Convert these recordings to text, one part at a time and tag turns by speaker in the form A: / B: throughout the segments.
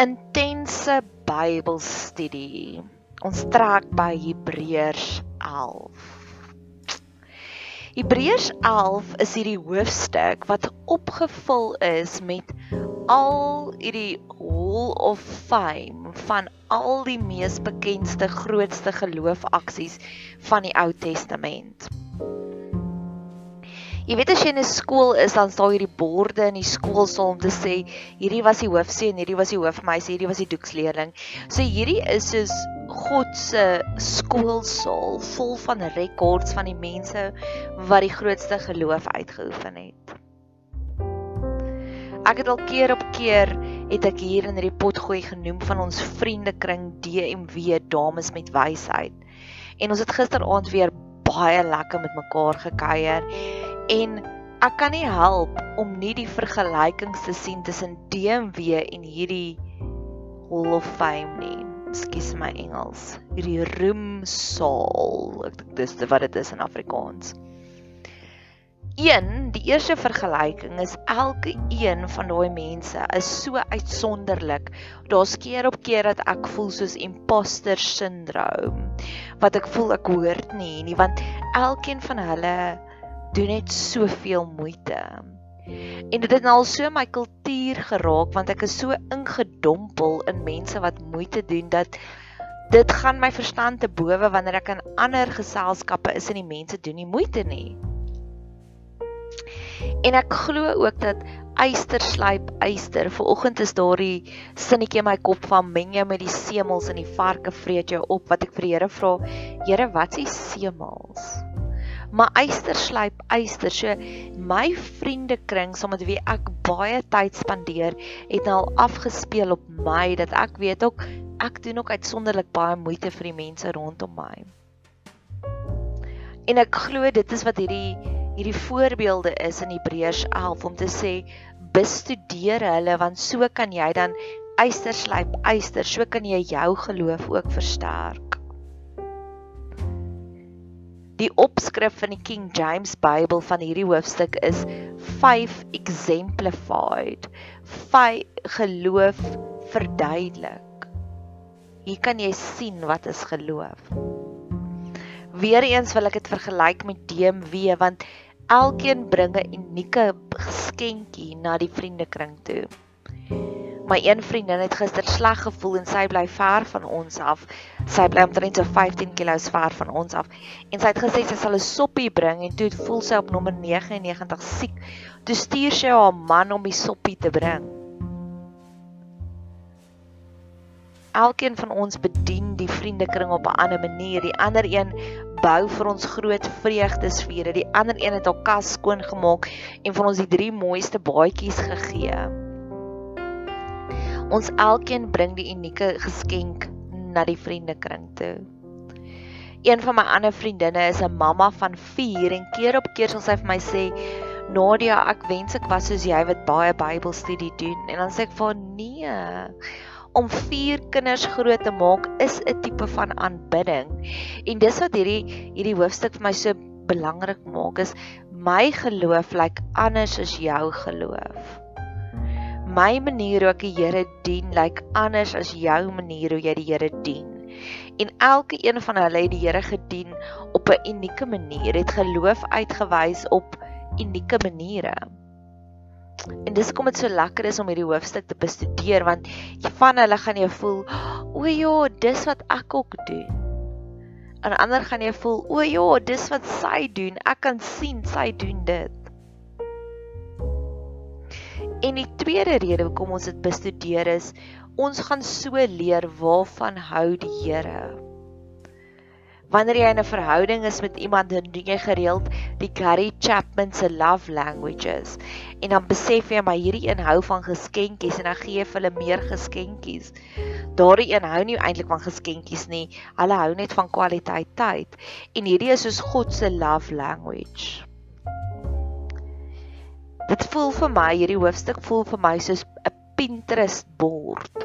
A: intense Bybelstudie. Ons trek by Hebreërs 11. Hebreërs 11 is hierdie hoofstuk wat opgevul is met al hierdie hall of fame van al die mees bekendste grootste geloofaksies van die Ou Testament. Jy weet as jy in 'n skool is, dan staan hierdie borde in die skoolsaal om te sê hierdie was die hoofseun, hierdie was die hoofmeisie, hierdie was die doeksleerling. So hierdie is soos God se skoolsaal vol van rekords van die mense wat die grootste geloof uitgeoefen het. Ek het al keer op keer het ek hier in hierdie potgooi genoem van ons vriendekring DMW dames met wysheid. En ons het gisteraand weer baie lekker met mekaar gekuier en ek kan nie help om nie die vergelykings te sien tussen DMW en hierdie Hall of Fame nie. Ekskuus my Engels. Hierdie roemsaal. Ek dink dis wat dit is in Afrikaans. Een, die eerste vergelyking is elke een van daai mense is so uitsonderlik. Daar's keer op keer dat ek voel soos imposter syndroom. Wat ek voel ek hoort nie nie want elkeen van hulle doen net soveel moeite. En dit het nou al so my kultuur geraak want ek is so ingedompel in mense wat moeite doen dat dit gaan my verstand te bowe wanneer ek in ander geselskappe is en die mense doen nie moeite nie. En ek glo ook dat eyster slyp eyster. Vanoggend is daardie sinnetjie in my kop van meng jou met die semels en die varke vreet jou op wat ek vir die Here vra. Here, wat is semels? Maar eyster slyp eyster. So my vriendekring saam met wie ek baie tyd spandeer, het nou al afgespeel op my dat ek weet ook ek doen ook uitsonderlik baie moeite vir die mense rondom my. En ek glo dit is wat hierdie hierdie voorbeelde is in Hebreërs 11 om te sê bestudeer hulle want so kan jy dan eyster slyp eyster, so kan jy jou geloof ook versterk. Die opskrif van die King James Bybel van hierdie hoofstuk is 5 exemplified. 5 geloof verduidelik. Hier kan jy sien wat is geloof. Weereens wil ek dit vergelyk met DMW want elkeen bring 'n unieke geskenkie na die vriendekring toe. My een vriendin het gister sleg gevoel en sy bly ver van ons af. Sy bly omtrent so 15 km ver van ons af. En sy het gesê sy sal 'n soppie bring en toe voel sy op nommer 99 siek. Toe stuur sy haar man om die soppie te bring. Elkeen van ons bedien die vriendekring op 'n ander manier. Die ander een bou vir ons groot vreugdesviere. Die ander een het haar kas skoon gemaak en vir ons die drie mooiste baadjies gegee. Ons elkeen bring die unieke geskenk na die vriendekring toe. Een van my ander vriendinne is 'n mamma van 4 en keer op keer sal sy vir my sê, "Nadia, ek wens ek was soos jy wat baie Bybelstudie doen." En dan sê ek vir nee. Om 4 kinders groot te maak is 'n tipe van aanbidding. En dis wat hierdie hierdie hoofstuk vir my so belangrik maak is my geloof lyk like anders as jou geloof my manier hoe ek die Here dien lyk like anders as jou manier hoe jy die Here dien. En elke een van hulle het die Here gedien op 'n unieke manier, het geloof uitgewys op unieke maniere. En dis kom dit so lekker is om hierdie hoofstuk te bestudeer want van hulle gaan jy voel, o ja, dis wat ek ook doen. En ander gaan jy voel, o ja, dis wat sy doen. Ek kan sien sy doen dit. En die tweede rede hoekom ons dit bestudeer is ons gaan so leer waarvan hou die Here. Wanneer jy in 'n verhouding is met iemand, dan doen jy gereeld die Gary Chapman se love languages. En dan besef jy maar hierdie een hou van geskenkies en dan gee jy vir hulle meer geskenkies. Daardie een hou nie eintlik van geskenkies nie. Hulle hou net van kwaliteit tyd. En hierdie is soos God se love language. Dit voel vir my hierdie hoofstuk voel vir my soos 'n Pinterest bord.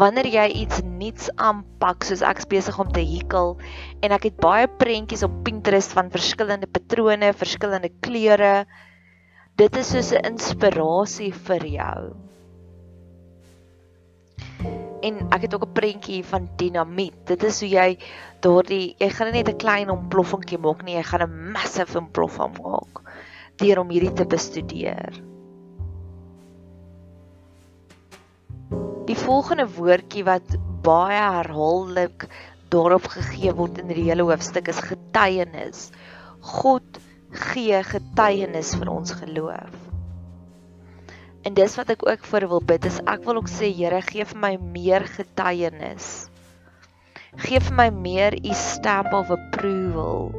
A: Wanneer jy iets nuuts aanpak, soos ek besig om te hekel en ek het baie prentjies op Pinterest van verskillende patrone, verskillende kleure. Dit is soos 'n inspirasie vir jou. En ek het ook 'n prentjie van dinamiet. Dit is hoe jy daardie jy gaan net 'n klein ontploffingkie maak nie, jy gaan 'n massive ontploffing maak deur om hierdie te bestudeer. Die volgende woordjie wat baie herhaaldelik daarop gegee word in die hele hoofstuk is getuienis. God gee getuienis vir ons geloof. En dis wat ek ook vir wil bid is ek wil ook sê Here gee vir my meer getuienis. Gee vir my meer u stamp of approval.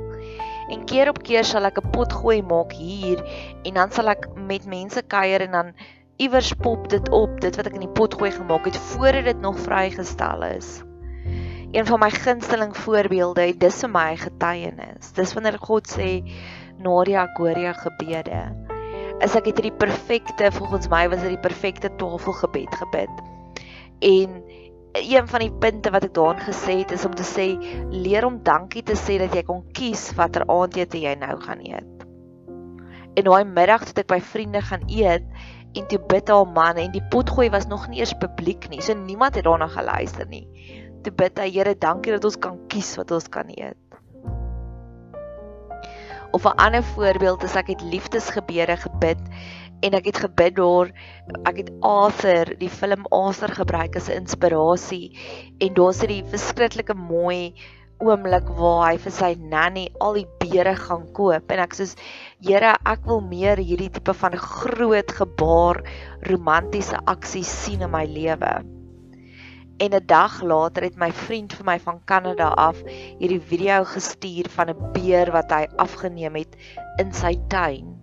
A: En keer op keer sal ek 'n pot gooi maak hier en dan sal ek met mense kuier en dan iewers pop dit op dit wat ek in die pot gooi gemaak het voordat dit nog vrygestel is een van my gunsteling voorbeelde, dis vir my getuienis. Dis wanneer God sê Nadia Goria gebede. Is ek het hierdie perfekte volgens my was dit die perfekte tafelgebed gebid. En een van die punte wat ek daarin gesê het is om te sê leer om dankie te sê dat jy kon kies watter aandete jy nou gaan eet. En daai middag toe ek by vriende gaan eet en toe bid haar man en die potgooi was nog nie eers publiek nie. So niemand het daarna geluister nie te bid, Here, dankie dat ons kan kies wat ons kan eet. Of 'n ander voorbeeld is ek het liefdesgebede gebid en ek het gebid daar ek het Arthur, die film Arthur gebruik as 'n inspirasie en daar sit die verskriklike mooi oomblik waar hy vir sy nanny al die beere gaan koop en ek sê Here ek wil meer hierdie tipe van groot gebaar romantiese aksies sien in my lewe. En 'n dag later het my vriend vir my van Kanada af hierdie video gestuur van 'n beer wat hy afgeneem het in sy tuin.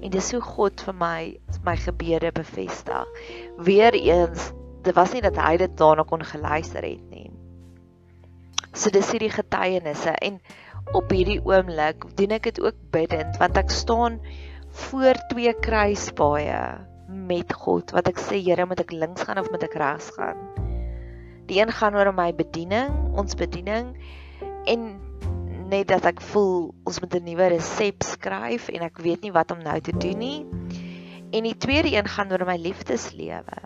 A: En dis hoe God vir my my gebede bevestig. Weereens, dit was nie dat hy dit daarna kon geluister het nie. So dis hierdie getuienisse en op hierdie oomblik doen ek dit ook bidend want ek staan voor twee kruispaaie met God wat ek sê Here moet ek links gaan of moet ek regs gaan? Die een gaan oor my bediening ons bediening en net dat ek voel ons moet 'n nuwe resep skryf en ek weet nie wat om nou te doen nie. En die tweede een gaan oor my liefdeslewe.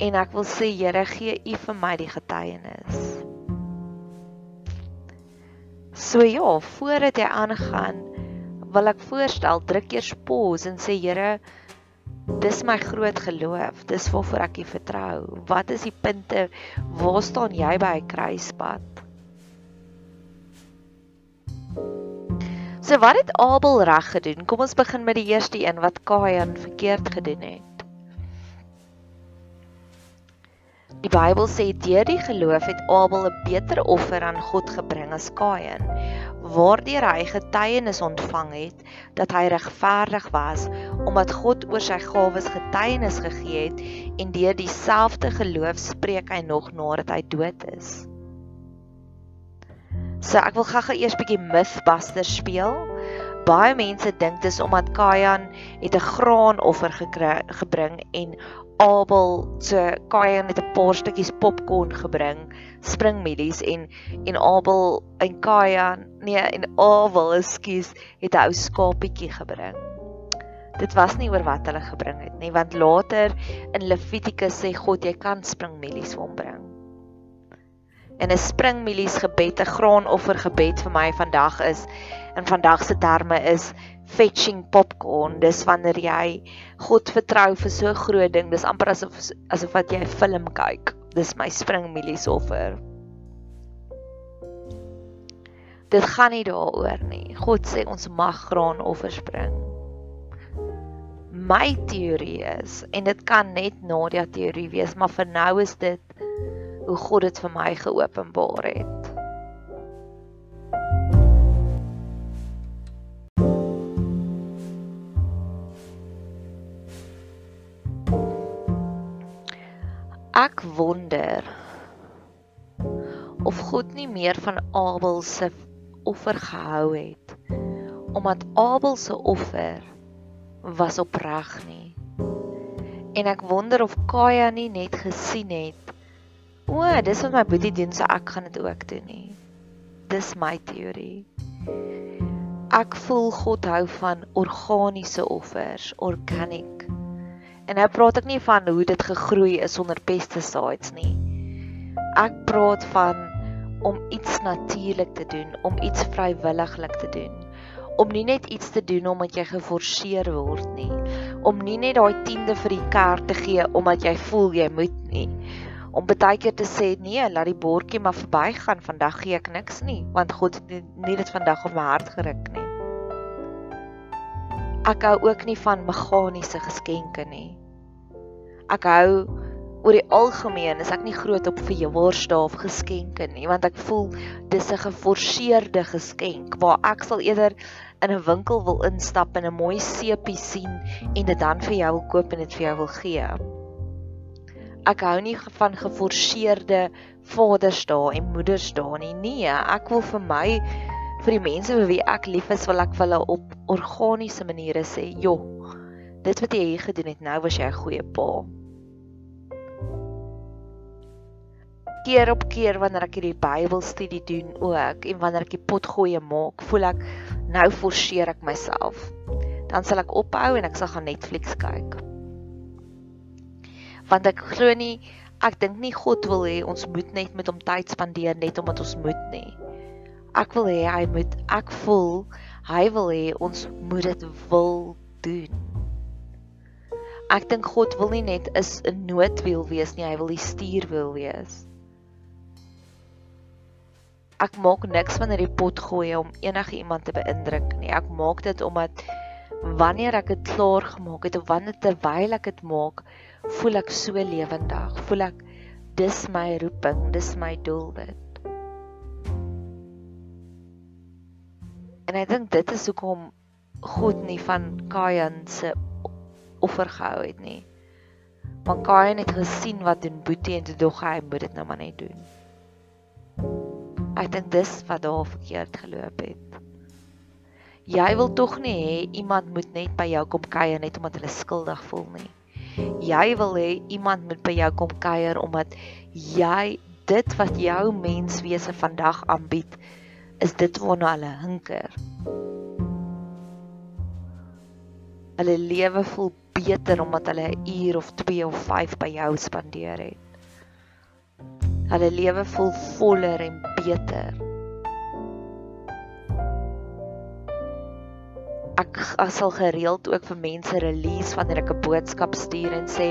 A: En ek wil sê Here gee u vir my die getuienis. So ja voordat jy aangaan wil ek voorstel druk eers pause en sê Here dis my groot geloof. Dis waarvoor ek U vertrou. Wat is die punte? Waar staan jy by 'n kruispunt So wat het Abel reg gedoen? Kom ons begin met die eerste een wat Kain verkeerd gedoen het. Die Bybel sê deur die geloof het Abel 'n beter offer aan God gebring as Kain waardeur hy getuienis ontvang het dat hy regverdig was omdat God oor sy gawes getuienis gegee het en deur dieselfde geloof spreek hy nog nadat hy dood is. So ek wil gou-gou eers bietjie Mythbusters speel. Baie mense dink dis omdat Kain het 'n graanoffer gebring en Abel so Kain het 'n paar stukkies popcorn gebring springmielies en en Abel en Kain nee en Abel ekskuus het 'n ou skapietjie gebring. Dit was nie oor wat hulle gebring het nie want later in Levitikus sê God jy kan springmielies vir hom bring. En 'n springmielies gebed, 'n graanoffer gebed vir my vandag is in vandag se terme is fetching popcorn. Dis wanneer jy God vertrou vir so groot ding. Dis amper asof asof wat jy 'n film kyk dis my springmielies offer. Dit gaan nie daaroor nie. God sê ons mag graan offers bring. My teorie is en dit kan net Nadia teorie wees, maar vir nou is dit hoe God dit vir my geopenbaar het. Ek wonder of God nie meer van Abel se offer gehou het omdat Abel se offer was opreg nie. En ek wonder of Kain nie net gesien het o, dis wat my boetie doen, so ek gaan dit ook doen nie. Dis my teorie. Ek voel God hou van organiese offers, organic En nou praat ek nie van hoe dit gegroei is sonder pesticides nie. Ek praat van om iets natuurlik te doen, om iets vrywilliglik te doen. Om nie net iets te doen omdat jy geforseer word nie. Om nie net daai tiende vir die kerk te gee omdat jy voel jy moet nie. Om baie keer te sê nee, laat die bordjie maar verbygaan. Vandag gee ek niks nie, want God het nie, nie dit vandag op my hart geruk nie. Ek hou ook nie van meganiese geskenke nie. Ek hou oor die algemeen is ek nie groot op verjaarsdae of geskenke nie, want ek voel dis 'n geforseerde geskenk waar ek sal eerder in 'n winkel wil instap en 'n mooi sepie sien en dit dan vir jou wil koop en dit vir jou wil gee. Ek hou nie van geforseerde Vadersdae en Moedersdae nie. Nee, ek wil vir my vir die mense vir wie ek lief is, wil ek vir hulle op organiese maniere sê, "Joh, dit wat jy hier gedoen het, nou was jy 'n goeie pa." Keer op keer wanneer ek hierdie Bybelstudie doen ook en wanneer ek die potgoeie maak, voel ek nou forceer ek myself. Dan sal ek ophou en ek sal gaan Netflix kyk. Want ek glo nie ek dink nie God wil hê ons moet net met hom tyd spandeer net omdat ons moet nie. Ek wil hê hy moet ek voel hy wil hê ons moet dit wil doen. Ek dink God wil nie net is 'n noodwiel wees nie, hy wil die stuurwiel wees ek maak niks wanneer die pot gooi om enige iemand te beïndruk nie. Ek maak dit omdat wanneer ek dit klaar gemaak het of wanneer terwyl ek dit maak, voel ek so lewendig. Voel ek dis my roeping, dis my doel dit. En ek dink dit is hoekom God nie van Kain se offer gehou het nie. Want Kain het gesien wat doen Boetie en toe dog hy moet dit nou maar net doen. Ek dink dis wat daar verkeerd geloop het. Jy wil tog nie hê iemand moet net by jou kom kuier net omdat hulle skuldig voel nie. Jy wil hê iemand moet by jou kom kuier omdat jy dit wat jou menswese vandag aanbied is dit waarna hulle hinker. Hulle lewe voel beter omdat hulle 'n uur of 2 of 5 by jou spandeer het. Hulle lewe voel voller en beter. Ek sal gereeld ook vir mense release wanneer ek 'n boodskap stuur en sê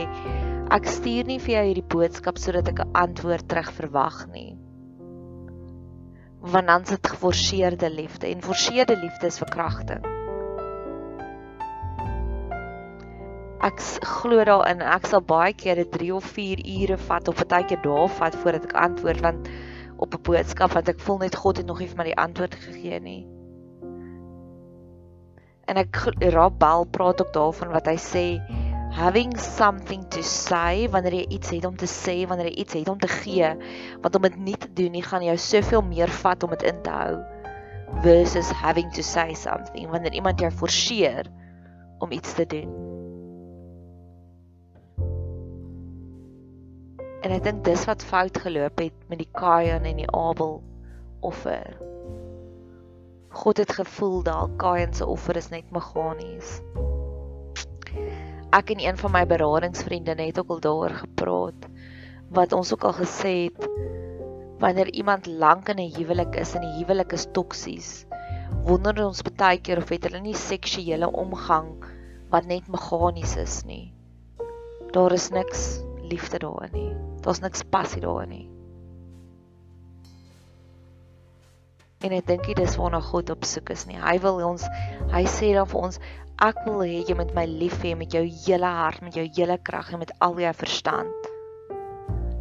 A: ek stuur nie vir jou hierdie boodskap sodat ek 'n antwoord terug verwag nie. Want dan is dit geforseerde liefde en forseerde liefde is verkrachting. Ek glo daarin ek sal baie keer 'n 3 of 4 ure vat of baie keer dae vat voordat ek antwoord want op 'n boodskap wat ek voel net God het nog nie vir my die antwoord gegee nie. En ek Rob Bell praat ook daarvan wat hy sê having something to say wanneer jy iets het om te sê, wanneer jy iets het om te gee, want om dit nie te doen nie gaan jou soveel meer vat om dit in te hou versus having to say something wanneer iemand jou forceer om iets te doen. En ek dink dis wat fout geloop het met die Kain en die Abel offer. God het gevoel dat Kain se offer is net meganies. Ek en een van my beradingsvriende het ook al daaroor gepraat wat ons ook al gesê het wanneer iemand lank in 'n huwelik is en die huwelik is toksies wonder ons baie keer of het hulle nie seksuele omgang wat net meganies is nie. Daar is niks liefde daarin nie. Daar's niks passie daarin nie. En ek dink dit is waarna God op soek is nie. Hy wil ons hy sê dan vir ons ek wil hê jy moet my lief hê met jou hele hart, met jou hele krag en met al jou verstand.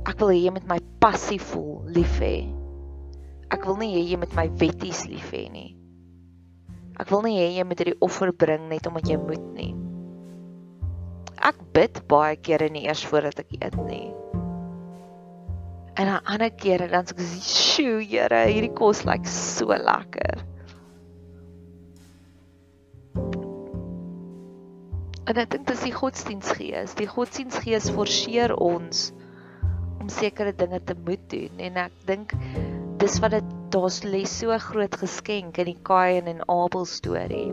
A: Ek wil hê jy moet my passie voel, lief hê. Ek wil nie hê jy moet my wetties lief hê nie. Ek wil nie hê jy moet hierdie offer bring net omdat jy moet nie. Ek bid baie kere nie eers voordat ek eet nie. En dan ander kere dan sê ek, "Sjoe, Here, hierdie kos lyk like so lekker." En ek dink dis die godsdiensgees. Die godsdiensgees forceer ons om sekere dinge te moet doen en ek dink dis wat dit daar's lê so groot geskenk in die Kain en Abel storie.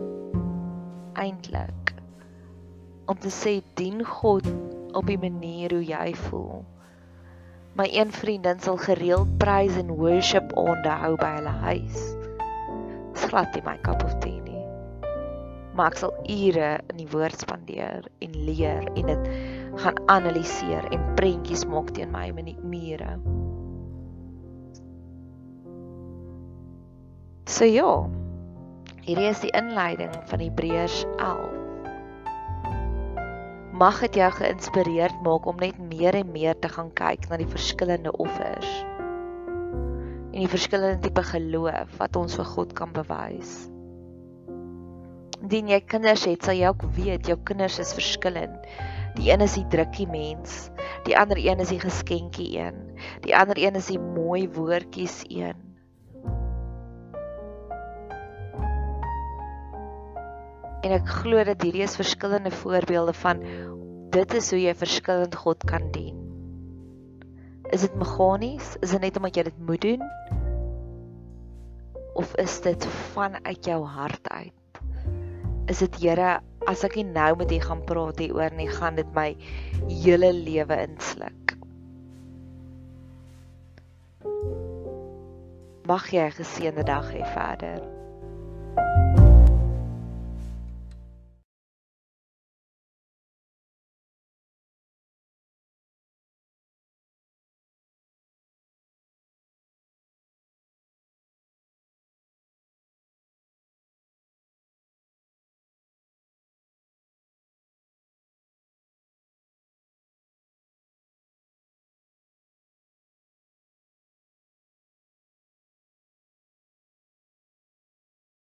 A: Eintlik. Om te sê dien God op die manier hoe jy voel. My een vriendin sal gereeld praise en worship onderhou by hulle huis. Dis glad nie my cup of tea nie. Maar ek sal ure in die woord spandeer en leer en dit gaan analiseer en prentjies maak teen my mure. So ja. Hierdie is die inleiding van Hebreërs 11. Mag dit jou geïnspireerd maak om net meer en meer te gaan kyk na die verskillende offers en die verskillende tipe geloof wat ons vir God kan bewys. Indien jy kinders het, sal jy ook weet jou kinders is verskillend. Die een is die drukkie mens, die ander een is die geskenkie een, die ander een is die mooi woordjies een. En ek glo dat hierdie is verskillende voorbeelde van dit is hoe jy verskillend God kan dien. Is dit meganies? Is dit net omdat jy dit moet doen? Of is dit vanuit jou hart uit? Is dit Here, as ek nie nou met U gaan praat hieroor nie, gaan dit my hele lewe insluk. Mag jy 'n geseënde dag hê verder. thank you